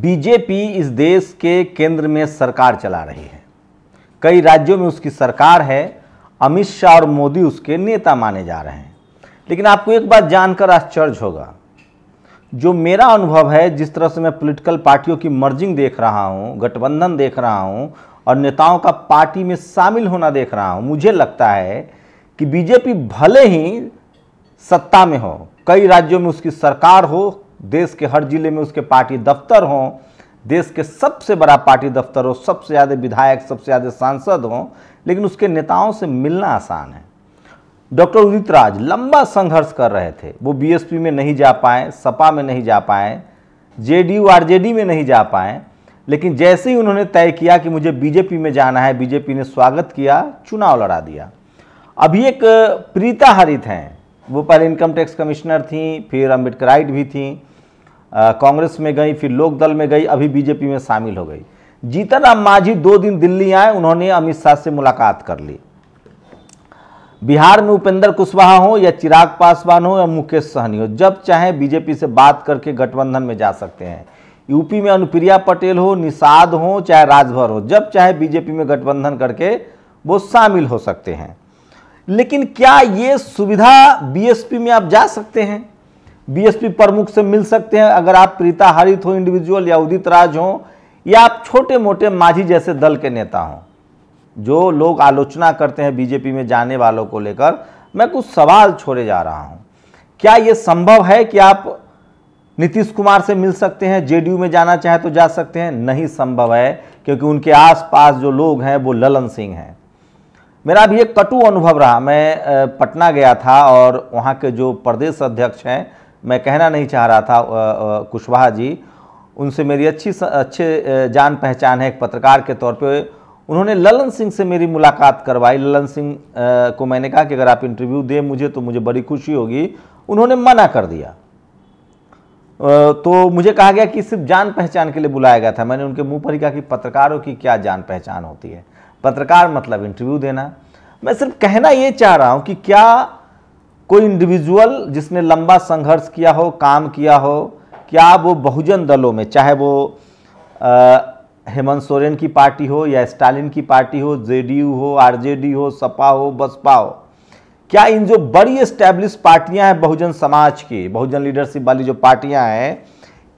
BJP इस देश के केंद्र में सरकार चला रही है। कई राज्यों में उसकी सरकार है, अमित शाह और मोदी उसके नेता माने जा रहे हैं। लेकिन आपको एक बात जानकर आश्चर्य होगा, जो मेरा अनुभव है, जिस तरह से मैं पॉलिटिकल पार्टियों की मर्जिंग देख रहा हूँ, गठबंधन देख रहा हूँ, और नेताओं का पार्टी में शामिल होना देख रहा हूँ, मुझे लगता है कि बीजेपी भले ही सत्ता में हो, कई राज्यों में उसकी सरकार हो देश के हर ज़िले में उसके पार्टी दफ्तर हों, देश के सबसे बड़ा पार्टी दफ्तर हो, सबसे ज़्यादा विधायक, सबसे ज़्यादा सांसद हों, लेकिन उसके नेताओं से मिलना आसान है। डॉक्टर उदित राज लंबा संघर्ष कर रहे थे। वो बीएसपी में नहीं जा पाए, सपा में नहीं जा पाए, जेडीयू, आरजेडी में नहीं जा पाए, लेकिन जैसे ही उन्होंने तय किया कि मुझे बीजेपी में जाना है, बीजेपी ने स्वागत किया, चुनाव लड़ा दिया। अभी एक प्रीता हरित हैं। वो पहले इनकम टैक्स कमिश्नर थी, फिर अम्बेडकराइट भी थी। कांग्रेस में गई, फिर लोक दल में गई, अभी बीजेपी में शामिल हो गई। जीतन राम मांझी दो दिन दिल्ली आए, उन्होंने अमित शाह से मुलाकात कर ली। बिहार में उपेंद्र कुशवाहा हो या चिराग पासवान हो या मुकेश सहनी हो, जब चाहे बीजेपी से बात करके गठबंधन में जा सकते हैं। यूपी में अनुप्रिया पटेल हो, निषाद हो, चाहे राजभर हो, जब चाहे बीजेपी में गठबंधन करके वो शामिल हो सकते हैं। लेकिन क्या ये सुविधा बीएसपी में आप जा सकते हैं? बीएसपी प्रमुख से मिल सकते हैं। अगर आप प्रीता हरित हो इंडिविजुअल या उदित राज हो, या आप छोटे मोटे माझी जैसे दल के नेता हों, जो लोग आलोचना करते हैं बीजेपी में जाने वालों को लेकर, मैं कुछ सवाल छोड़े जा रहा हूँ। क्या यह संभव है कि आप नीतीश कुमार से मिल सकते हैं, जेडीयू में जाना चाहे तो जा सकते हैं? नहीं संभव है, क्योंकि उनके आसपास जो लोग हैं वो ललन सिंह हैं। मेरा भी एक कटु अनुभव रहा। मैं पटना गया था और वहाँ के जो प्रदेश अध्यक्ष हैं मैं कहना नहीं चाह रहा था कुशवाहा जी। उनसे मेरी अच्छी अच्छे जान पहचान है एक पत्रकार के तौर पे। उन्होंने ललन सिंह से मेरी मुलाकात करवाई। ललन सिंह को मैंने कहा कि अगर आप इंटरव्यू दें मुझे तो मुझे बड़ी खुशी होगी। उन्होंने मना कर दिया। तो मुझे कहा गया कि सिर्फ़ जान पहचान के लिए बुलाया गया था। मैंने उनके मुँह पर ही कहा कि पत्रकारों की क्या जान पहचान होती है। पत्रकार मतलब इंटरव्यू देना। मैं सिर्फ़ कहना ये चाह रहा हूँ कि क्या कोई इंडिविजुअल जिसने लंबा संघर्ष किया हो, काम किया हो, क्या वो बहुजन दलों में, चाहे वो हेमंत सोरेन की पार्टी हो या स्टालिन की पार्टी हो, जेडीयू हो, आरजेडी हो, सपा हो, बसपा हो, क्या इन जो बड़ी स्टैब्लिश पार्टियाँ हैं बहुजन समाज की, बहुजन लीडरशिप वाली जो पार्टियाँ हैं,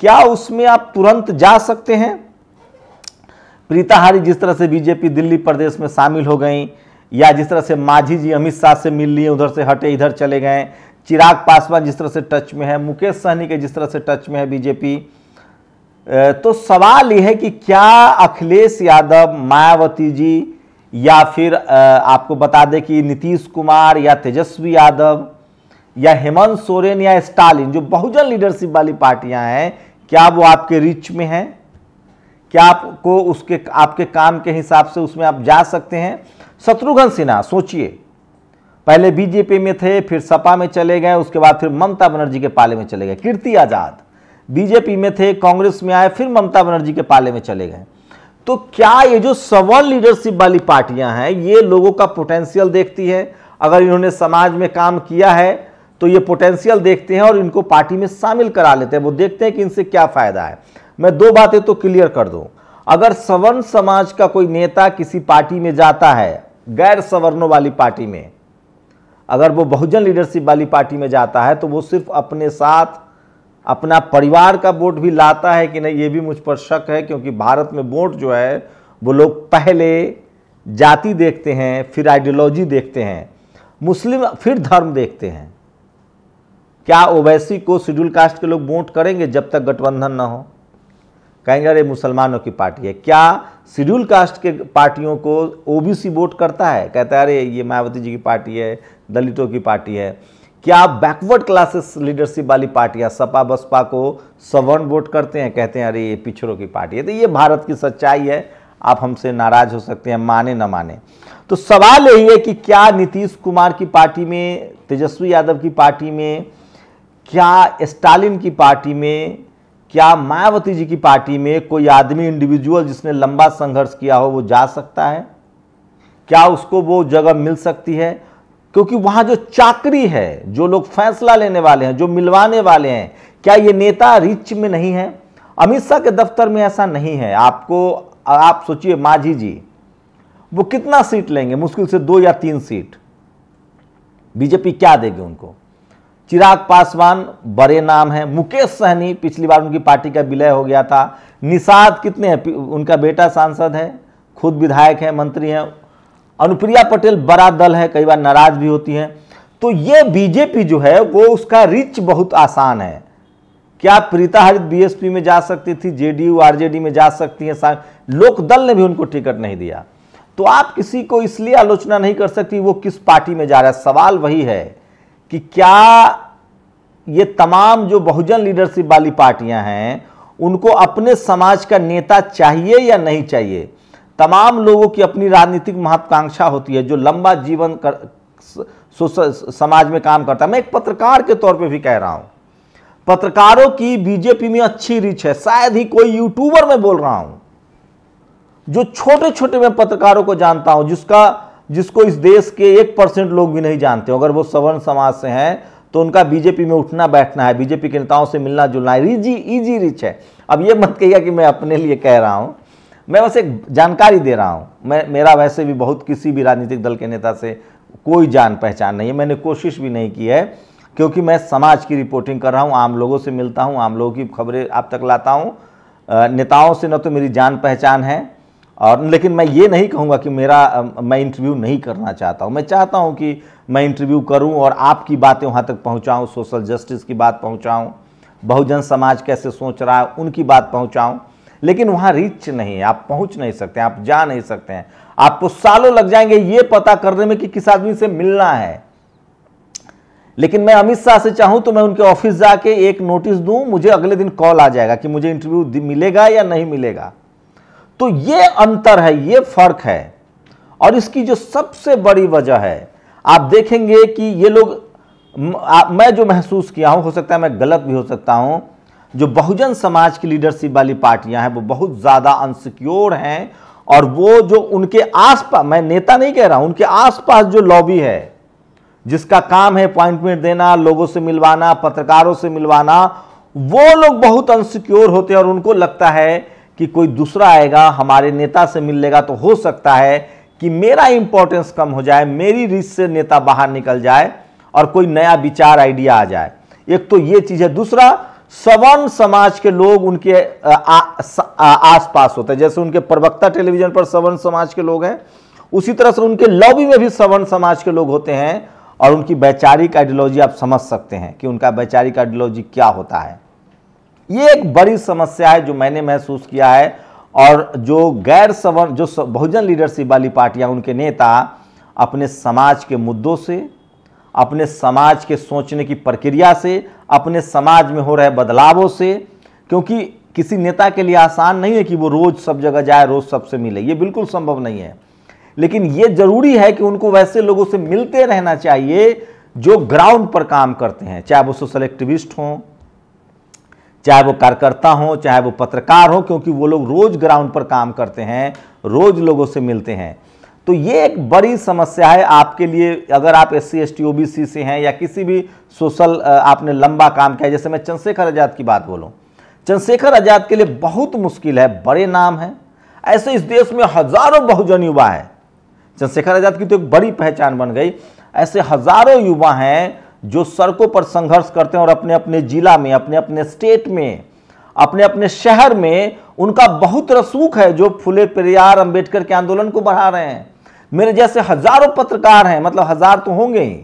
क्या उसमें आप तुरंत जा सकते हैं? प्रीताहारी जिस तरह से बीजेपी दिल्ली प्रदेश में शामिल हो गई या जिस तरह से मांझी जी, अमित शाह से मिल लिए, उधर से हटे, इधर चले गए, चिराग पासवान जिस तरह से टच में है, मुकेश सहनी के जिस तरह से टच में है बीजेपी तो सवाल यह है कि क्या अखिलेश यादव, मायावती जी, या फिर आपको बता दें कि नीतीश कुमार या तेजस्वी यादव, या हेमंत सोरेन या स्टालिन, जो बहुजन लीडरशिप वाली पार्टियाँ हैं, क्या वो आपके रिच में हैं? क्या आपको उसके, आपके काम के हिसाब से उसमें आप जा सकते हैं? शत्रुघ्न सिन्हा, सोचिए। पहले बीजेपी में थे, फिर सपा में चले गए, उसके बाद फिर ममता बनर्जी के पाले में चले गए। कीर्ति आज़ाद, बीजेपी में थे, कांग्रेस में आए, फिर ममता बनर्जी के पाले में चले गए। तो क्या ये जो सवर्ण लीडरशिप वाली पार्टियाँ हैं, ये लोगों का पोटेंशियल देखती है? अगर इन्होंने समाज में काम किया है तो ये पोटेंशियल देखते हैं और इनको पार्टी में शामिल करा लेते हैं। वो देखते हैं कि इनसे क्या फ़ायदा है। मैं दो बातें तो क्लियर कर दूँ। अगर सवर्ण समाज का कोई नेता किसी पार्टी में जाता है गैर सवर्णों वाली पार्टी में। अगर वो बहुजन लीडरशिप वाली पार्टी में जाता है तो वो सिर्फ़ अपने साथ, अपना परिवार का वोट भी लाता है कि नहीं, ये भी मुझ पर शक है, क्योंकि भारत में वोट जो है, वो लोग पहले जाति देखते हैं, फिर आइडियोलॉजी देखते हैं, मुस्लिम फिर धर्म देखते हैं। क्या ओवैसी को शेड्यूल कास्ट के लोग वोट करेंगे जब तक गठबंधन ना हो? कहेंगे, अरे, मुसलमानों की पार्टी है। क्या शेड्यूल कास्ट के पार्टियों को ओबीसी वोट करता है? कहता है, अरे, ये मायावती जी की पार्टी है, दलितों की पार्टी है। क्या बैकवर्ड क्लासेस लीडरशिप वाली पार्टियाँ सपा बसपा को सवर्ण वोट करते हैं? कहते हैं, अरे, ये पिछड़ों की पार्टी है। तो ये भारत की सच्चाई है। आप हमसे नाराज़ हो सकते हैं, माने न माने। तो सवाल यही है कि क्या नीतीश कुमार की पार्टी में, तेजस्वी यादव की पार्टी में, क्या स्टालिन की पार्टी में क्या मायावती जी की पार्टी में कोई आदमी इंडिविजुअल जिसने लंबा संघर्ष किया हो वो जा सकता है? क्या उसको वो जगह मिल सकती है? क्योंकि वहाँ जो चाकरी है, जो लोग फैसला लेने वाले हैं, जो मिलवाने वाले हैं, क्या ये नेता रिच में नहीं है? अमित शाह के दफ्तर में ऐसा नहीं है। आपको, आप सोचिए माझी जी, वो कितना सीट लेंगे? मुश्किल से दो या तीन सीट। बीजेपी क्या देगी उनको? चिराग पासवान, बड़े नाम है। मुकेश सहनी, पिछली बार उनकी पार्टी का विलय हो गया था। निषाद कितने हैं? उनका बेटा सांसद है, खुद विधायक है, मंत्री हैं। अनुप्रिया पटेल बड़ा दल है, कई बार नाराज़ भी होती हैं। तो ये बीजेपी जो है, वो उसका रिच बहुत आसान है। क्या प्रीता हरित बीएसपी में जा सकती थी जेडीयू आरजेडी में जा सकती है लोक दल ने भी उनको टिकट नहीं दिया। तो आप किसी को इसलिए आलोचना नहीं कर सकती, वो किस पार्टी में जा रहा है? सवाल वही है। कि क्या ये तमाम जो बहुजन लीडरशिप वाली पार्टियाँ हैं, उनको अपने समाज का नेता चाहिए या नहीं चाहिए? तमाम लोगों की अपनी राजनीतिक महत्वाकांक्षा होती है, जो लंबा जीवन कर समाज में काम करता है। मैं एक पत्रकार के तौर पे भी कह रहा हूँ। पत्रकारों की बीजेपी में अच्छी रीच है, शायद ही कोई यूट्यूबर में बोल रहा हूँ। जो छोटे छोटे मैं पत्रकारों को जानता हूँ, जिसका जिसको इस देश के एक परसेंट लोग भी नहीं जानते अगर वो सवर्ण समाज से हैं तो उनका बीजेपी में उठना बैठना है, बीजेपी के नेताओं से मिलना जुलना है। इजी इजी रिच है। अब ये मत कहिएगा कि मैं अपने लिए कह रहा हूँ। मैं बस एक जानकारी दे रहा हूँ। मैं, मेरा वैसे भी बहुत किसी भी राजनीतिक दल के नेता से कोई जान पहचान नहीं है। मैंने कोशिश भी नहीं की है, क्योंकि मैं समाज की रिपोर्टिंग कर रहा हूँ, आम लोगों से मिलता हूँ, आम लोगों की खबरें आप तक लाता हूँ। नेताओं से न तो मेरी जान पहचान है और लेकिन मैं ये नहीं कहूँगा कि मेरा मैं इंटरव्यू नहीं करना चाहता हूँ। मैं चाहता हूँ कि मैं इंटरव्यू करूँ और आपकी बातें वहाँ तक पहुँचाऊँ सोशल जस्टिस की बात पहुँचाऊँ, बहुजन समाज कैसे सोच रहा है, उनकी बात पहुँचाऊँ। लेकिन वहाँ रीच नहीं है, आप पहुँच नहीं सकते, आप जा नहीं सकते हैं। आपको सालों लग जाएँगे ये पता करने में कि किस आदमी से मिलना है। लेकिन मैं अमित शाह से चाहूँ तो मैं उनके ऑफ़िस जाके एक नोटिस दूँ, मुझे अगले दिन कॉल आ जाएगा कि मुझे इंटरव्यू मिलेगा या नहीं मिलेगा। तो ये अंतर है, ये फ़र्क है। और इसकी जो सबसे बड़ी वजह है, आप देखेंगे कि ये लोग, मैं जो महसूस किया हूँ, हो सकता है मैं गलत भी हो सकता हूँ, जो बहुजन समाज की लीडरशिप वाली पार्टियाँ हैं, वो बहुत ज़्यादा अनसिक्योर हैं, और वो जो उनके आसपास, मैं नेता नहीं कह रहा हूँ, उनके आसपास जो लॉबी है, जिसका काम है अपॉइंटमेंट देना, लोगों से मिलवाना, पत्रकारों से मिलवाना, वो लोग बहुत अनसिक्योर होते हैं, और उनको लगता है कि कोई दूसरा आएगा, हमारे नेता से मिल लेगा तो हो सकता है कि मेरा इंपॉर्टेंस कम हो जाए, मेरी रीच से नेता बाहर निकल जाए और कोई नया विचार आइडिया आ जाए। एक तो ये चीज़ है। दूसरा सवर्ण समाज के लोग उनके आसपास होते हैं। जैसे उनके प्रवक्ता टेलीविज़न पर सवर्ण समाज के लोग हैं, उसी तरह से उनके लॉबी में भी सवर्ण समाज के लोग होते हैं और उनकी वैचारिक आइडियोलॉजी आप समझ सकते हैं कि उनका वैचारिक आइडियोलॉजी क्या होता है। ये एक बड़ी समस्या है जो मैंने महसूस किया है और जो गैर सवर्ण, जो बहुजन लीडरशिप वाली पार्टियाँ, उनके नेता अपने समाज के मुद्दों से, अपने समाज के सोचने की प्रक्रिया से, अपने समाज में हो रहे बदलावों से, क्योंकि किसी नेता के लिए आसान नहीं है कि वो रोज सब जगह जाए, रोज सबसे मिले। ये बिल्कुल संभव नहीं है। लेकिन ये ज़रूरी है कि उनको वैसे लोगों से मिलते रहना चाहिए जो ग्राउंड पर काम करते हैं, चाहे वो सोशल एक्टिविस्ट हों चाहे वो कार्यकर्ता हो, चाहे वो पत्रकार हो, क्योंकि वो लोग रोज ग्राउंड पर काम करते हैं, रोज लोगों से मिलते हैं। तो ये एक बड़ी समस्या है आपके लिए। अगर आप S C S T O B C से हैं या किसी भी सोशल आपने लंबा काम किया, जैसे मैं चंद्रशेखर आज़ाद की बात बोलूँ। चंद्रशेखर आज़ाद के लिए बहुत मुश्किल है, बड़े नाम हैं। ऐसे इस देश में हज़ारों बहुजन युवा हैं। चंद्रशेखर आज़ाद की तो एक बड़ी पहचान बन गई। ऐसे हज़ारों युवा हैं जो सड़कों पर संघर्ष करते हैं और अपने अपने जिला में अपने अपने स्टेट में अपने अपने शहर में, उनका बहुत रसूख है जो फुले पेरियार अंबेडकर के आंदोलन को बढ़ा रहे हैं। मेरे जैसे हज़ारों पत्रकार हैं मतलब हज़ार तो होंगे ही,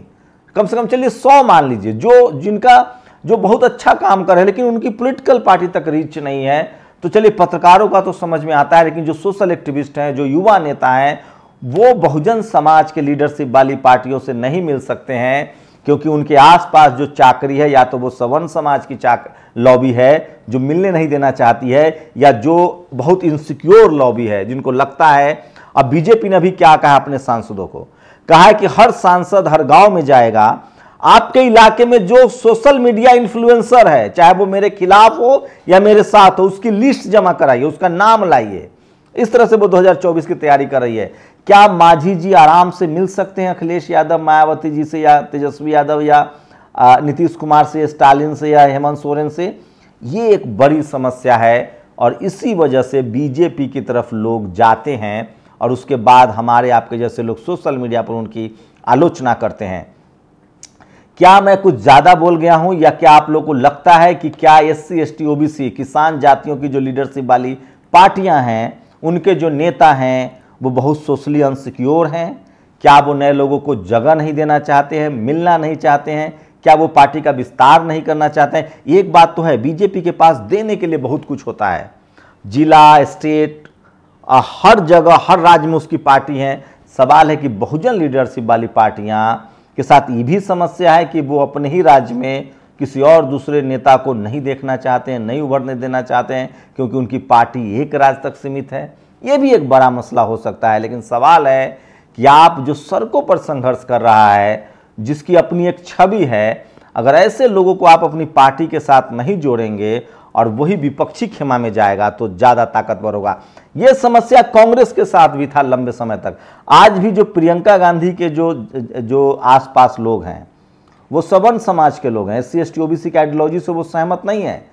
कम से कम चलिए सौ मान लीजिए, जो जिनका, जो बहुत अच्छा काम कर रहे हैं, लेकिन उनकी पॉलिटिकल पार्टी तक रीच नहीं है। तो चलिए पत्रकारों का तो समझ में आता है, लेकिन जो सोशल एक्टिविस्ट हैं, जो युवा नेता हैं, वो बहुजन समाज के लीडरशिप वाली पार्टियों से नहीं मिल सकते हैं। क्योंकि उनके आसपास जो चाकरी है, या तो वो सवर्ण समाज की चाक लॉबी है, जो मिलने नहीं देना चाहती है, या जो बहुत इनसिक्योर लॉबी है, जिनको लगता है, अब बीजेपी ने भी क्या कहा अपने सांसदों को? कहा है कि हर सांसद हर गाँव में जाएगा, आपके इलाके में जो सोशल मीडिया इन्फ्लुएंसर है, चाहे वो मेरे खिलाफ हो, या मेरे साथ हो, उसकी लिस्ट जमा कराइए, उसका नाम लाइए। इस तरह से वो 2024 की तैयारी कर रही है। क्या माझी जी आराम से मिल सकते हैं? अखिलेश यादव, मायावती जी से या तेजस्वी यादव या नीतीश कुमार से, स्टालिन से या हेमंत सोरेन से? ये एक बड़ी समस्या है और इसी वजह से बीजेपी की तरफ़ लोग जाते हैं और उसके बाद हमारे आपके जैसे लोग सोशल मीडिया पर उनकी आलोचना करते हैं। क्या मैं कुछ ज़्यादा बोल गया हूँ या क्या आप लोगों को लगता है कि क्या S C S T O B C किसान जातियों की जो लीडरशिप वाली पार्टियाँ हैं, उनके जो नेता हैं वो बहुत सोशली अनसिक्योर हैं। क्या वो नए लोगों को जगह नहीं देना चाहते हैं, मिलना नहीं चाहते हैं? क्या वो पार्टी का विस्तार नहीं करना चाहते हैं? एक बात तो है बीजेपी के पास देने के लिए बहुत कुछ होता है। जिला, स्टेट हर जगह, हर राज्य में उसकी पार्टी है। सवाल है कि बहुजन लीडरशिप वाली पार्टियाँ के साथ ये भी समस्या है कि वो अपने ही राज्य में किसी और दूसरे नेता को नहीं देखना चाहते हैं, नहीं उभरने देना चाहते हैं, क्योंकि उनकी पार्टी एक राज्य तक सीमित है। ये भी एक बड़ा मसला हो सकता है, लेकिन सवाल है कि आप जो सड़कों पर संघर्ष कर रहा है, जिसकी अपनी एक छवि है, अगर ऐसे लोगों को आप अपनी पार्टी के साथ नहीं जोड़ेंगे और वही विपक्षी खेमा में जाएगा तो ज़्यादा ताकतवर होगा। यह समस्या कांग्रेस के साथ भी था लंबे समय तक। आज भी जो प्रियंका गांधी के जो जो आसपास लोग हैं, वो सवर्ण समाज के लोग हैं S C S T OBC, की आइडियोलॉजी से वो सहमत नहीं है।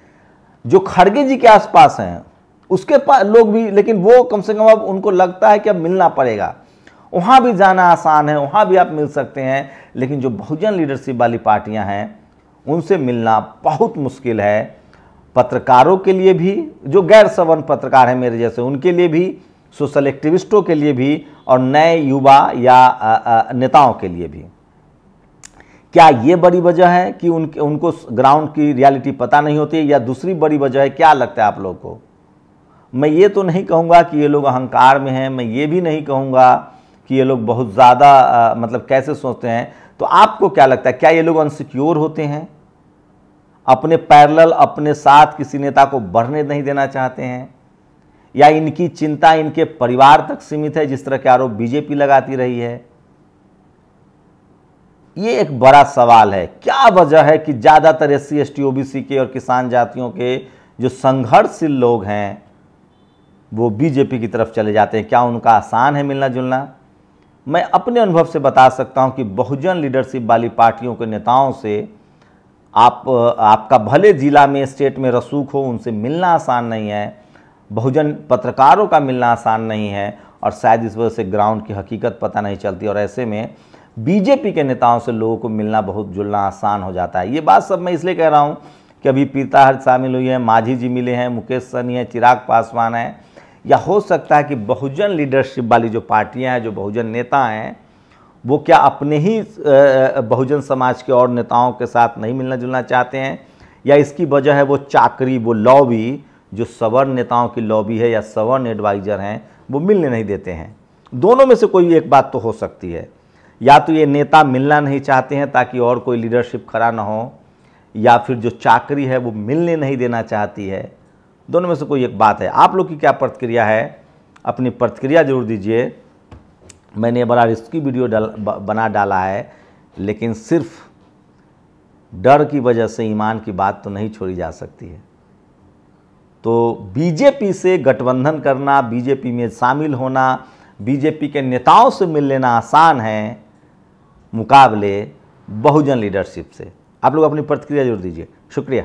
जो खड़गे जी के आसपास हैं उसके पास लोग भी, लेकिन वो कम से कम अब उनको लगता है कि अब मिलना पड़ेगा। वहाँ भी जाना आसान है, वहाँ भी आप मिल सकते हैं, लेकिन जो बहुजन लीडरशिप वाली पार्टियाँ हैं, उनसे मिलना बहुत मुश्किल है। पत्रकारों के लिए भी, जो गैर सवर्ण पत्रकार हैं मेरे जैसे, उनके लिए भी सोशल एक्टिविस्टों के लिए भी, और नए युवा या नेताओं के लिए भी। क्या ये बड़ी वजह है कि उनके, उनको ग्राउंड की रियलिटी पता नहीं होती या दूसरी बड़ी वजह है, क्या लगता है आप लोग को? मैं ये तो नहीं कहूँगा कि ये लोग अहंकार में हैं, मैं ये भी नहीं कहूँगा कि ये लोग बहुत ज़्यादा मतलब कैसे सोचते हैं। तो आपको क्या लगता है, क्या ये लोग अनसिक्योर होते हैं? अपने पैरल अपने साथ किसी नेता को बढ़ने नहीं देना चाहते हैं? या इनकी चिंता इनके परिवार तक सीमित है, जिस तरह के आरोप बीजेपी लगाती रही है? ये एक बड़ा सवाल है। क्या वजह है कि ज़्यादातर S C S T OBC के और किसान जातियों के जो संघर्षशील लोग हैं वो बीजेपी की तरफ़ चले जाते हैं। क्या उनका आसान है मिलना जुलना मैं अपने अनुभव से बता सकता हूँ कि बहुजन लीडरशिप वाली पार्टियों के नेताओं से आप, आपका भले ज़िला में, स्टेट में रसूख हो, उनसे मिलना आसान नहीं है। बहुजन पत्रकारों का मिलना आसान नहीं है और शायद इस वजह से ग्राउंड की हकीकत पता नहीं चलती। और ऐसे में बीजेपी के नेताओं से लोगों को मिलना बहुत जुलना आसान हो जाता है। ये बात सब मैं इसलिए कह रहा हूँ कि अभी पीताहर शामिल हुई है, माझी जी मिले हैं, मुकेश सनी है, चिराग पासवान है। या हो सकता है कि बहुजन लीडरशिप वाली जो पार्टियाँ हैं, जो बहुजन नेता हैं, वो क्या अपने ही बहुजन समाज के और नेताओं के साथ नहीं मिलना जुलना चाहते हैं? या इसकी वजह है वो चाकरी, वो लॉबी, जो सवर्ण नेताओं की लॉबी है या सवर्ण एडवाइज़र हैं, वो मिलने नहीं देते हैं? दोनों में से कोई एक बात तो हो सकती है। या तो ये नेता मिलना नहीं चाहते हैं ताकि और कोई लीडरशिप खड़ा ना हो, या फिर जो चाकरी है वो मिलने नहीं देना चाहती है। दोनों में से कोई एक बात है। आप लोग की क्या प्रतिक्रिया है? अपनी प्रतिक्रिया ज़रूर दीजिए। मैंने बड़ा रिस्की वीडियो डाल बना डाला है, लेकिन सिर्फ़ डर की वजह से, ईमान की बात तो नहीं छोड़ी जा सकती है। तो बीजेपी से गठबंधन करना बीजेपी में शामिल होना बीजेपी के नेताओं से मिल लेना आसान है मुकाबले बहुजन लीडरशिप से। आप लोग अपनी प्रतिक्रिया ज़रूर दीजिए। शुक्रिया।